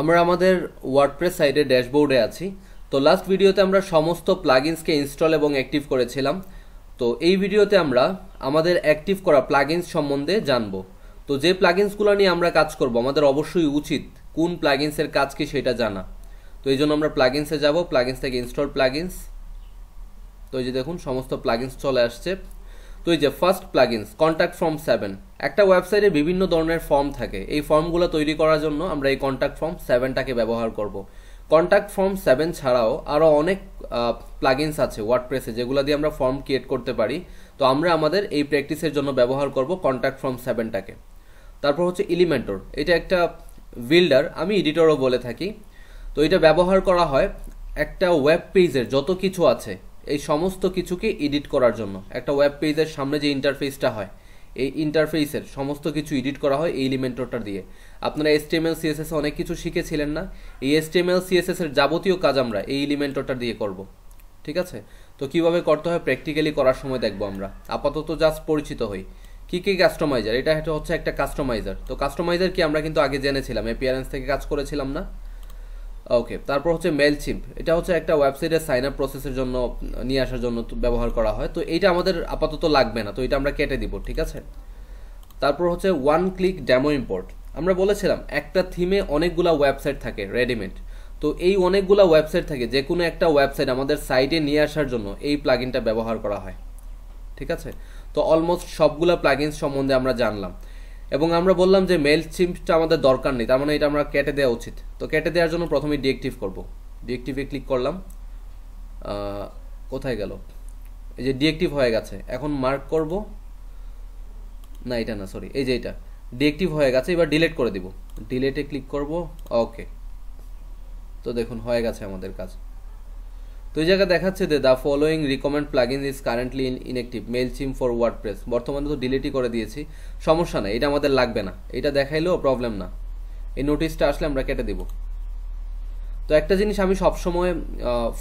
আমরা আমাদের ওয়ার্ডপ্রেস সাইডে ড্যাশবোর্ডে আছি। তো লাস্ট ভিডিওতে আমরা সমস্ত প্লাগইনসকে ইনস্টল এবং অ্যাক্টিভ করেছিলাম। তো এই ভিডিওতে আমরা আমাদের অ্যাক্টিভ করা প্লাগইনস সম্বন্ধে জানব। তো যে প্লাগইনসগুলো নিয়ে আমরা কাজ করব, আমাদের অবশ্যই উচিত কোন প্লাগইনসের কাজ কি সেটা জানা। তো এই জন্য আমরা প্লাগইনসে যাব প্লাগইনস থেকে ইনস্টল প্লাগইনস তো এই যে দেখুন, সমস্ত প্লাগইনস চলে আসছে। তো এই যে first plugins contact form seven একটা ওয়েবসাইটে বিভিন্ন ধরনের ফর্ম থাকে। এই ফর্মগুলো তৈরি করার জন্য আমরা এই কন্ট্যাক্ট ফর্ম সেভেনটাকে ব্যবহার করব। কন্ট্যাক্ট ফর্ম সেভেন ছাড়াও আরও অনেক প্লাগইনস আছে ওয়ার্ডপ্রেসে যেগুলো দিয়ে আমরা ফর্ম ক্রিয়েট করতে পারি। তো আমরা আমাদের এই প্র্যাকটিসের জন্য ব্যবহার করব কন্ট্যাক্ট ফর্ম সেভেনটাকে তারপর হচ্ছে এলিমেন্টর এটা একটা বিল্ডার আমি এডিটরও বলে থাকি। তো এটা ব্যবহার করা হয় একটা ওয়েব পেজের যত কিছু আছে। এই সমস্ত কিছুকে এডিট করার জন্য। একটা ওয়েব পেজের সামনে যে ইন্টারফেসটা হয়, এই ইন্টারফেসের সমস্ত কিছু এডিট করা হয় এই এলিমেন্টরটা দিয়ে। আপনারা এসটিএমএল সিএসএস অনেক কিছু শিখেছিলেন না? এই এসটিএমএল সিএসএস এর যাবতীয় কাজ আমরা এই এলিমেন্টরটা দিয়ে করব। ঠিক আছে? তো কীভাবে করতে হয়? প্র্যাকটিক্যালি করার সময় দেখব আমরা। আপাতত জাস্ট পরিচিত হই। কি কি কাস্টমাইজার এটা হচ্ছে একটা কাস্টমাইজার তো কাস্টমাইজার কি আমরা কিন্তু আগে জেনেছিলাম এপিয়ারেন্স থেকে কাজ করেছিলাম না? ওকে তারপর হচ্ছে মেল চিম্প এটা হচ্ছে একটা ওয়েবসাইটের সাইন আপ প্রসেসের জন্য, নিয়ে আসার জন্য ব্যবহার করা হয়। তো এইটা আমাদের আপাতত লাগবে না, তো এটা আমরা কেটে দিব, ঠিক আছে? তারপর হচ্ছে ওয়ান ক্লিক ডেমো ইম্পোর্ট আমরা বলেছিলাম, একটা থিমে অনেকগুলা ওয়েবসাইট থাকে রেডিমেড তো এই অনেকগুলা ওয়েবসাইট থাকে যে কোনো একটা ওয়েবসাইট আমাদের সাইটে নিয়ে আসার জন্য এই প্লাগিনটা ব্যবহার করা হয়, ঠিক আছে? তো অলমোস্ট সবগুলা প্লাগিনস সম্বন্ধে আমরা জানলাম। এবং আমরা বললাম যে মেল চিমটা আমাদের দরকার নেই, তার মানে এটা আমরা কেটে দেওয়া উচিত। তো কেটে দেওয়ার জন্য প্রথমে ডিএক্টিভ করব। ডিএক্টিভে ক্লিক করলাম কোথায় গেল? এই যে ডিএক্টিভ হয়ে গেছে, এখন মার্ক করব। না, এটা না সরি এই যে এটা ডিএক্টিভ হয়ে গেছে, এবার ডিলেট করে দিব। ডিলেটে ক্লিক করব ওকে তো দেখুন, হয়ে গেছে আমাদের কাজ। তো এই জায়গায় দেখাচ্ছে যে the following recommend plugin is currently in inactive Mailchimp for WordPress বর্তমানে তো ডিলিটই করে দিয়েছি। সমস্যা নেই, এটা আমাদের লাগবে না। এটা দেখাইলেও প্রবলেম না। এই নোটিশটা আসলে আমরা কেটে দিব। তো একটা জিনিস আমি সবসময়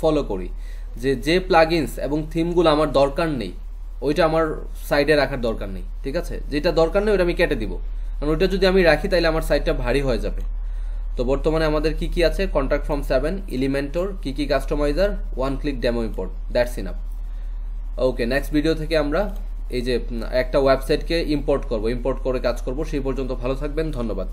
ফলো করি যে যে প্লাগিনস এবং থিমগুলো আমার দরকার নেই, ওইটা আমার সাইডে রাখার দরকার নেই, ঠিক আছে? যেটা দরকার নেই, ওইটা আমি কেটে দিব। কারণ ওইটা যদি আমি রাখি তাহলে আমার সাইডটা ভারী হয়ে যাবে। তো বর্তমানে আমাদের কি কি আছে? কন্ট্রাক্ট ফর্ম সেভেন এলিমেন্টর কি কি customizer one click demo import that's enough okay next video থেকে আমরা এই যে একটা ওয়েবসাইটকে ইম্পোর্ট করব ইম্পোর্ট করে কাজ করব, সেই পর্যন্ত ভালো থাকবেন, ধন্যবাদ।